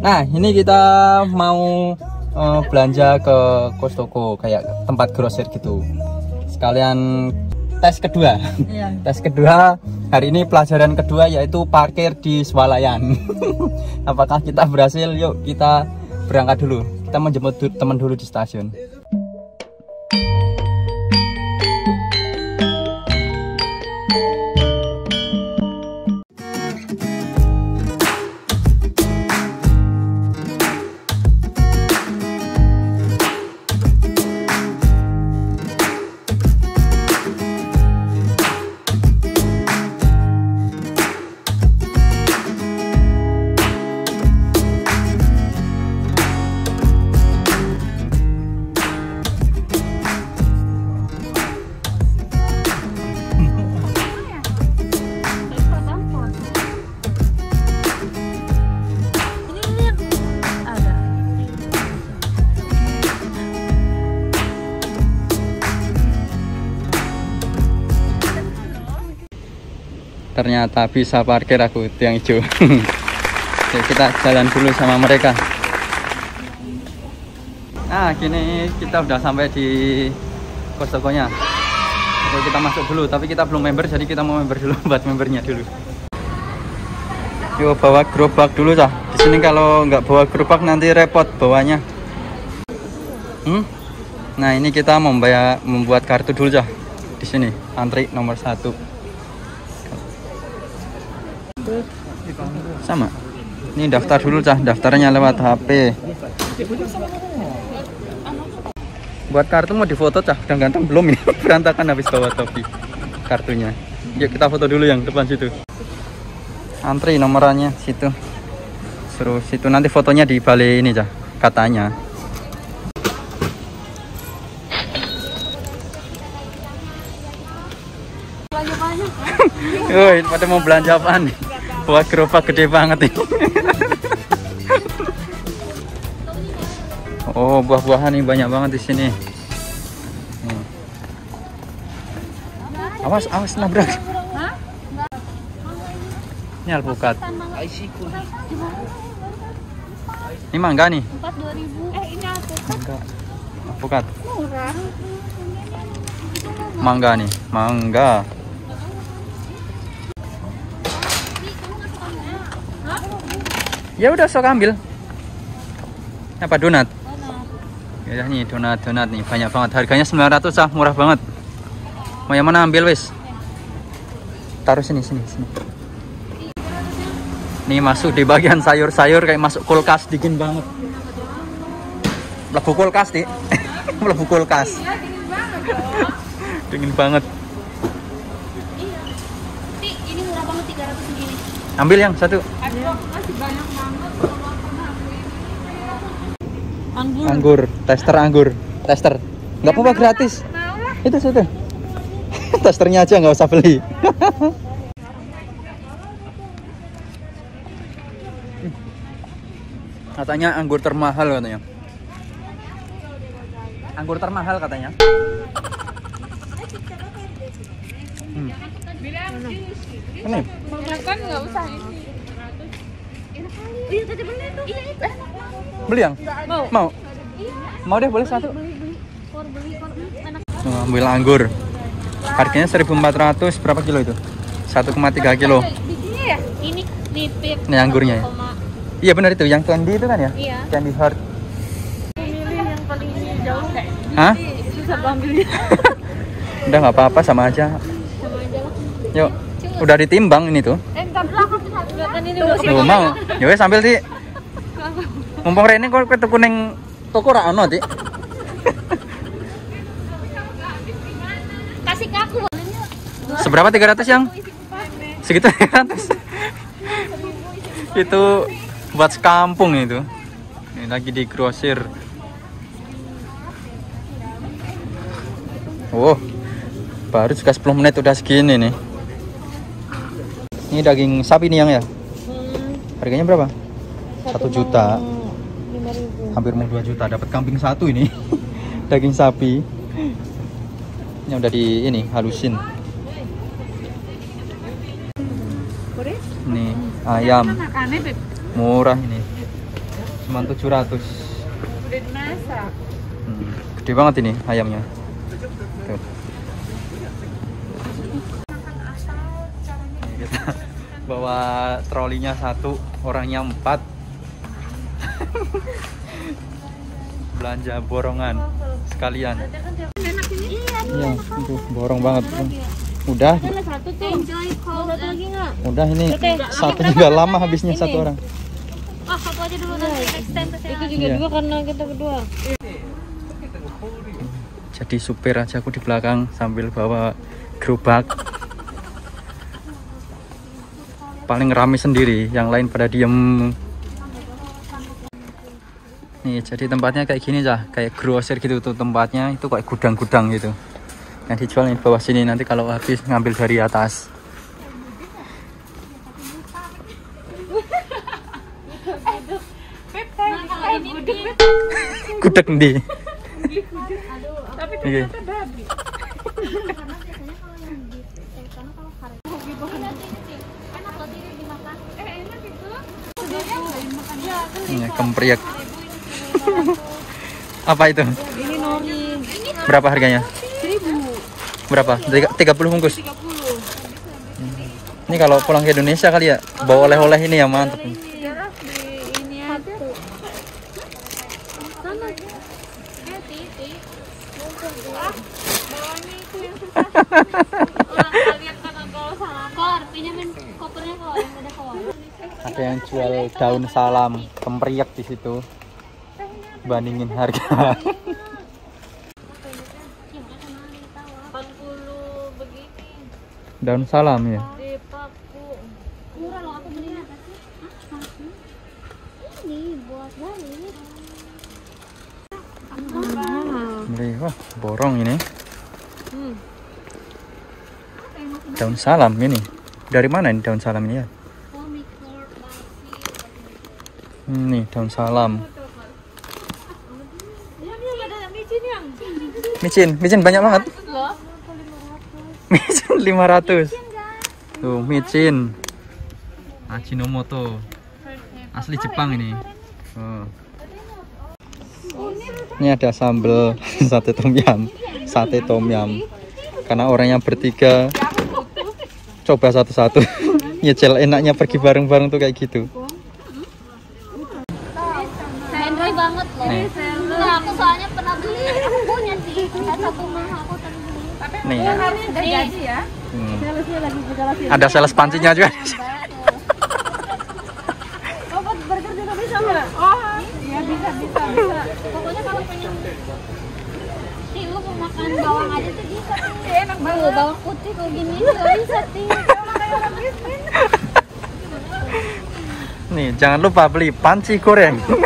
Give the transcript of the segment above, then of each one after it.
Nah, ini kita mau eh, belanja ke Kostoko kayak tempat grosir gitu. Sekalian tes kedua. Iya. Tes kedua hari ini pelajaran kedua yaitu parkir di swalayan. Apakah kita berhasil? Yuk kita berangkat dulu. Kita menjemput teman dulu di stasiun. Ternyata bisa parkir aku tiang hijau. Yuk kita jalan dulu sama mereka. Nah, kini kita udah sampai di Kostokonya. Oke, kita masuk dulu, tapi kita belum member, jadi kita mau member dulu buat membernya dulu. Yuk bawa gerobak dulu cah. Di sini kalau nggak bawa gerobak nanti repot bawanya. Hmm? Nah ini kita membayar membuat kartu dulu cah. Di sini antri nomor satu. Sama. Ini daftar dulu cah. Daftarnya lewat HP. Buat kartu mau difoto cah. Udah ganteng belum ini? Berantakan habis bawa topi kartunya. Yuk kita foto dulu yang depan situ antri nomorannya situ suruh situ nanti fotonya di balik ini cah katanya Woi, pada mau belanja apaan nih? Buat gerobak gede banget ini. oh, buah-buahan nih banyak banget di sini. Awas, awas nabrak. Ini alpukat. Ini mangga nih. Ini. Mangga. Alpukat. Mangga nih. Mangga. Ya udah sok ambil. Apa donat? Ya nih donat donat nih banyak banget. Harganya 900 ah, murah banget. Mau yang mana ambil wis? Taruh sini sini sini. Nih masuk di bagian sayur-sayur kayak masuk kulkas dingin banget. Mlebu kulkas, Dik. Mlebu kulkas. dingin banget. Ti, ini murah banget 300 segini. Ambil yang satu. Masih banyak banget. Anggur. Anggur, tester anggur, tester. Nggak apa-apa gratis. Mau. Itu sudah. Testernya aja nggak usah beli. katanya anggur termahal katanya. Anggur termahal katanya. Hmm. Ini Kan nggak usah ini. Iya tadi bener tuh. Iya itu. Beli yang? Mau. Mau? Mau deh boleh satu. Beli beli. Kor beli kor enak. Tuh, ambil anggur. Harganya 1400 berapa kilo itu? 1,3 kilo. Ya? Ini nipip. Ini anggurnya ya? Iya benar itu, yang candy itu kan ya? Iya. Candy heart. Milih yang paling jauh kayak Hah? susah ambilnya. Udah nggak apa-apa sama aja. Sama aja lah. Yuk, udah ditimbang ini tuh. Eh, entar belakang kelihatan ini udah mau? Ya wes ambil sih. Mumpung Rene kok ketuku ning toko ra ono, Dik. Kasih ke aku. Seberapa 300 yang? Segitu 300. itu buat sekampung itu. Ini lagi di grosir. Oh, baru juga 10 menit udah segini nih. Ini daging sapi nih yang ya? Harganya berapa? Satu juta. Hampir mau 2 juta. Dapat kambing satu ini. daging sapi. Ini udah di ini halusin. Nih ayam murah ini. cuma 700 Udah dimasak. hmm. gede banget ini ayamnya Tuh. Ini bawa trolinya satu orangnya empat belanja borongan sekalian ini. Iya. iya itu borong banget udah nggak? udah ini satu juga lama habisnya satu orang Ah, satu aja dulu nanti next time ke sini. Itu juga Iya. dua karena kita berdua. jadi supir aja aku di belakang sambil bawa gerobak paling rame sendiri yang lain pada diem nih jadi tempatnya kayak gini ya kayak grosir gitu tuh tempatnya itu kayak gudang-gudang gitu yang dijual di bawah sini nanti kalau habis ngambil dari atas gudeg ndi tapi Iki. ternyata babi. Enak loh ini dimakan. Eh, enak itu. Sebenarnya nggak dimakan. Ya, ini kempriak apa itu? Ini nori. berapa harganya? Seribu. berapa? Tiga- 30 bungkus? Tiga puluh. ini kalau pulang ke Indonesia kali ya bawa oleh-oleh ini ya mantep. Ada yang jual daun salam kempriak di situ bandingin harga. 40 begini daun salam ya? Dipaku. Murah loh aku beli. Wah borong ini. Hmm. daun salam ini. Dari mana ini daun salam ini ya? Ini daun salam Yang yang ada micin yang. Micin micin banyak banget. Micin 500 tuh micin. Ajinomoto. Asli Jepang ini. Oh. ini ada sambal sate tom yum sate tom yum karena orangnya bertiga coba satu-satu. Nyecel enaknya pergi bareng-bareng tuh kayak gitu. Sendroy banget loh. Nih. Nah, aku soalnya pernah beli. Aku punya sih. Satu aku nih udah jadi ya. hmm. Salesnya lagi berjalan ada sales pancinya juga Oh, buat burger juga bisa nggak? Oh, iya bisa bisa bisa. Pokoknya kalau pengen Ti, lu mau makan bawang aja tuh bisa Ti. Enak banget. bawang putih kok gini nggak bisa Ti. nih jangan lupa beli panci goreng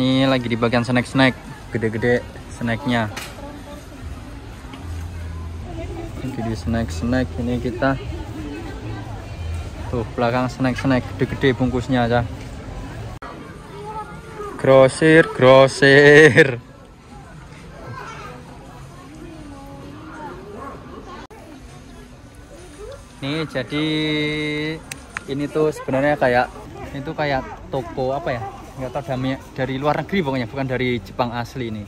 ini lagi di bagian snack-snack. Gede-gede. Snacknya. Lagi di snack-snack ini kita. Tuh belakang snack-snack. Gede-gede bungkusnya aja. Grosir grosir. Nih jadi ini tuh sebenarnya kayak itu kayak toko apa ya nggak tahu dari, dari luar negeri pokoknya bukan dari Jepang asli ini.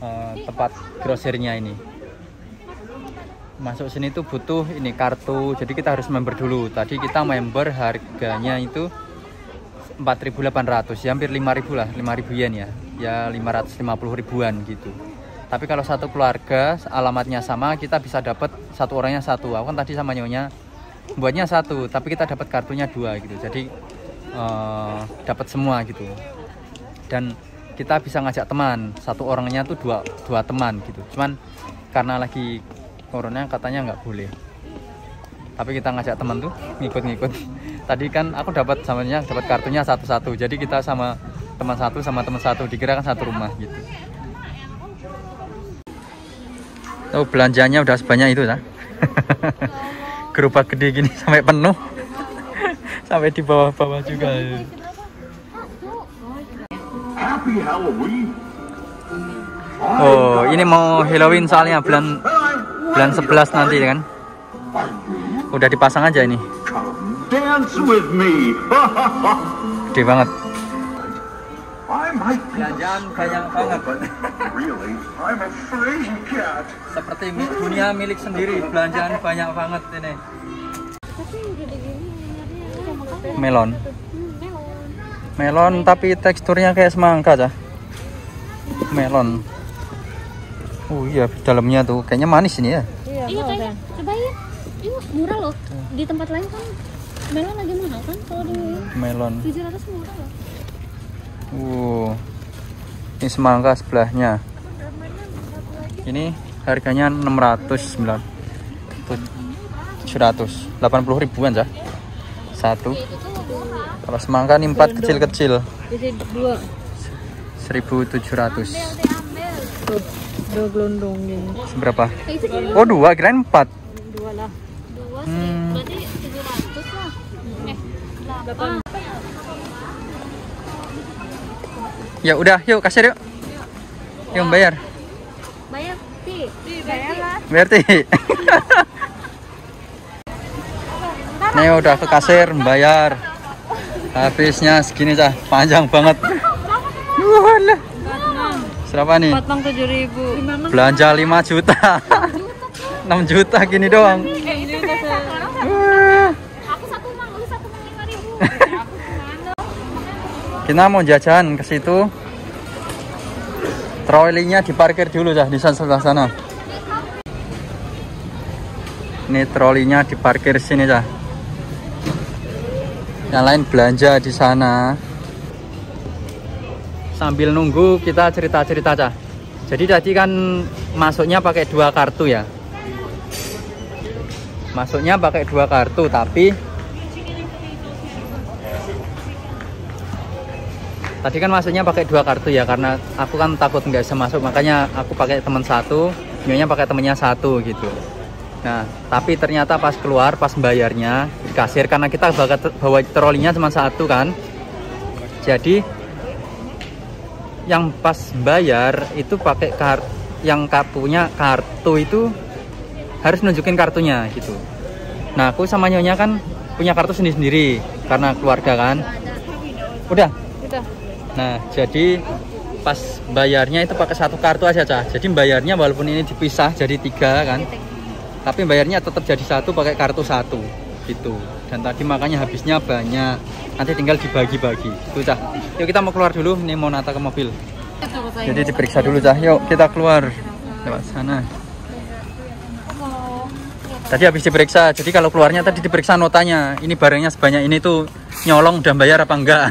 Eh, tempat grosirnya ini. Masuk sini tuh butuh ini kartu jadi kita harus member dulu. Tadi kita member harganya itu 4.800 ya hampir 5.000 lah 5.000 yen ya. Ya 550 ribuan gitu. Tapi kalau satu keluarga alamatnya sama kita bisa dapat satu orangnya satu. Aku kan tadi sama nyonya buatnya satu tapi kita dapat kartunya dua gitu. Jadi eh, dapat semua gitu. Dan kita bisa ngajak teman. Satu orangnya tuh dua dua teman gitu. Cuman karena lagi corona katanya nggak boleh. Tapi kita ngajak teman tuh ngikut-ngikut. Tadi kan aku dapat samanya dapat kartunya satu-satu. Jadi kita sama teman satu sama teman satu. Dikira kan satu rumah gitu. Oh belanjanya udah sebanyak itu ya gerobak gede gini sampai penuh sampai di bawah-bawah juga Happy Halloween. oh ini mau Halloween soalnya bulan bulan 11 nanti kan udah dipasang aja ini dance with me. Gede banget. Belanjaan banyak banget. Seperti dunia milik sendiri, belanjaan banyak banget ini. Melon. Melon. Melon tapi teksturnya kayak semangka cah. Melon. Oh iya, dalamnya tuh kayaknya manis ini ya. Iya, kayaknya cobain. Ini murah loh. Di tempat lain kan melon lagi mahal kan kalau di Melon. 700 murah loh. Uh. Ini semangka sebelahnya. Ini harganya 609. 700. 80 ribuan cah. Satu. Itu tuh murah. Kalau semangka nih empat kecil-kecil. Jadi dua, 1700. Diambil. tuh, dua gelondong gini. Seberapa? Oh, dua, kirain empat. Dua lah. Dua. Hmm. Berarti 700 lah. Eh, 8. Ya udah, yuk kasir yuk. Yuk bayar. Bayar, Ti. Bayar lah. Bayar Ti. Nih udah ke kasir bayar. Habisnya segini cah, panjang banget. Walah. Berapa nih? Potong tujuh ribu. Belanja 5 juta. 6 juta gini doang. Wah. Aku satu mang, lu satu mang 5 ribu. Kita mau jajan ke situ. Trolinya diparkir dulu cah di sana sebelah sana. Ini trolinya diparkir sini cah. Yang lain belanja di sana. Sambil nunggu kita cerita-cerita cah. Jadi tadi kan masuknya pakai dua kartu ya. Masuknya pakai dua kartu tapi Tadi kan masuknya pakai dua kartu ya karena aku kan takut nggak bisa masuk makanya aku pakai teman satu, nyonya pakai temennya satu gitu. Nah tapi ternyata pas keluar pas bayarnya di kasir karena kita bawa, bawa trolinya cuma satu kan, jadi yang pas bayar itu pakai kartu yang punya kartu itu harus nunjukin kartunya gitu. Nah aku sama nyonya kan punya kartu sendiri-sendiri karena keluarga kan. Udah, Udah. Nah, jadi pas bayarnya itu pakai satu kartu aja, Cah. Jadi bayarnya walaupun ini dipisah jadi tiga kan, tapi bayarnya tetap jadi satu pakai kartu satu gitu. Dan tadi makanya habisnya banyak. Nanti tinggal dibagi-bagi. Itu, Cah. Yuk kita mau keluar dulu. Ini mau nata ke mobil. Jadi diperiksa dulu, Cah. Yuk kita keluar lewat sana. Tadi habis diperiksa, jadi kalau keluarnya tadi diperiksa notanya. Ini barangnya sebanyak ini tuh nyolong udah bayar apa enggak?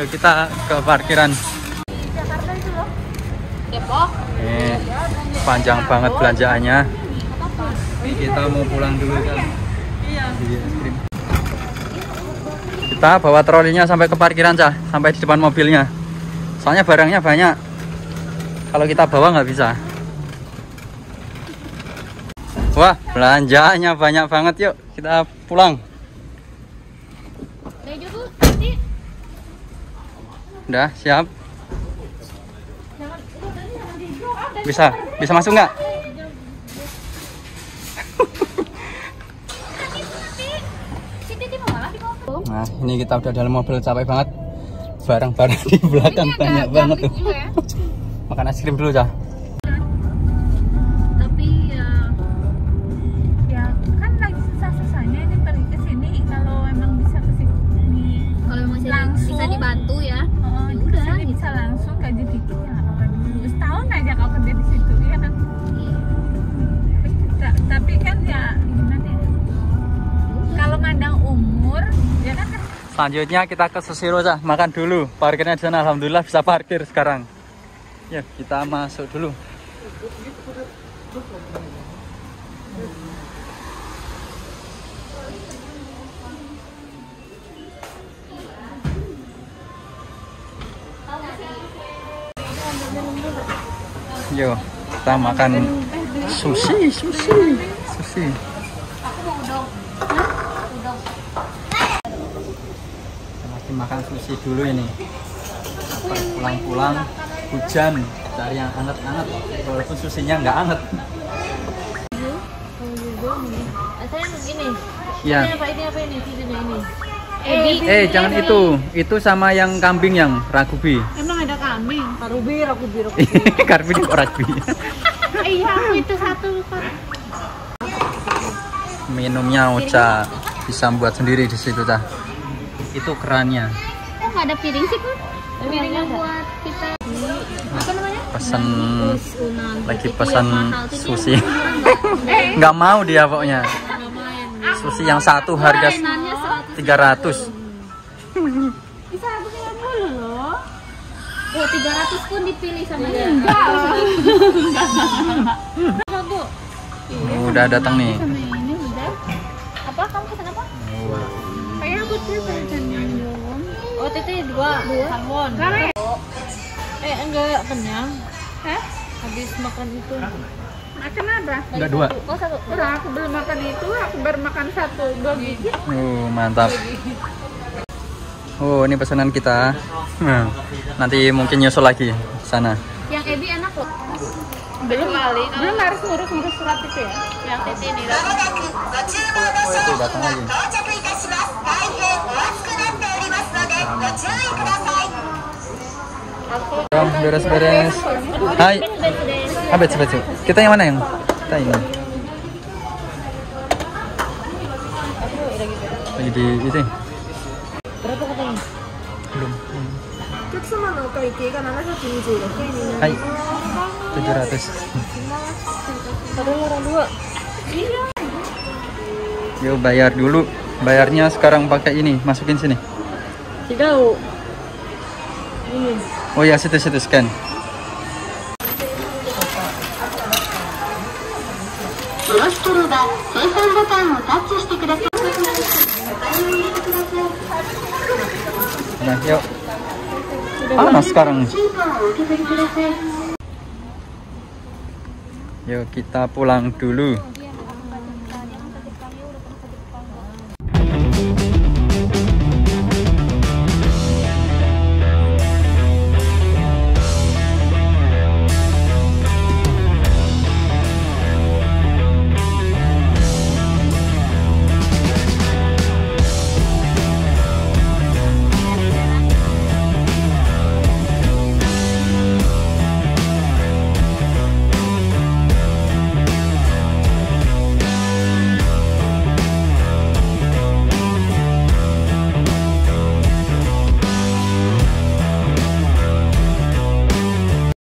Yuk kita ke parkiran. Depok. Ini panjang banget belanjaannya. Ini kita mau pulang dulu kan. Iya. Kita bawa trolinya sampai ke parkiran cah, sampai di depan mobilnya. Soalnya barangnya banyak. Kalau kita bawa nggak bisa. Wah, belanjaannya banyak banget yuk. Kita pulang. Udah, siap. Bisa, bisa masuk nggak? Nah, ini kita udah dalam mobil capek banget. Barang-barang di belakang banyak banget tuh. Ya. Makan es krim dulu, Cah. Selanjutnya kita ke Susiro, Cah. Makan dulu. Parkirnya di sana alhamdulillah bisa parkir sekarang. Ya, kita masuk dulu. Yo, kita makan sushi, sushi, sushi. Kita masih makan sushi dulu ini. Pulang-pulang hujan, cari yang anget-anget. Walaupun sushinya nggak anget. Ya. Ini apa ini apa ini? Videonya ini. Ebi. Eh, jangan itu. Itu sama yang kambing yang ragbi. Emang ada kambing? Rubi, aku biru. Karbi di ragbi. Iya, aku itu satu. Minumnya Ocha bisa buat sendiri di situ dah. Itu kerannya. Oh, nggak ada piring sih, Kun? Piringnya buat kita. Apa namanya? Pesan lagi pesan sushi. enggak- Nggak mau dia pokoknya. Sushi yang satu harga Mainannya 100. 300. Bisa aku loh. Oh, 300 pun dipilih sama dia. Udah datang nih. Dua. Dua. Salmon. Eh, enggak kenyang. Hah? Habis makan itu. Makan apa? Enggak dua. Oh, satu. Orang aku belum makan itu, aku baru makan satu, dua biji. Oh, mantap. Oh, ini pesanan kita. Nah, nanti mungkin nyusul lagi sana. Yang Ebi enak loh. Belum kali, belum harus ngurus-ngurus surat itu ya. Yang Titi ini. Oh, itu datang lagi. Beres-beres. Hai. Ah, beres, beres. Kita yang mana yang? Kita ini. Lagi di itu. Berapa katanya? Belum. Hai. 700. Padahal orang dua. Yuk bayar dulu. Bayarnya sekarang pakai ini, masukin sini. Oh ya, situ situ scan. Nah, yuk. Panas sekarang. Yuk kita pulang dulu.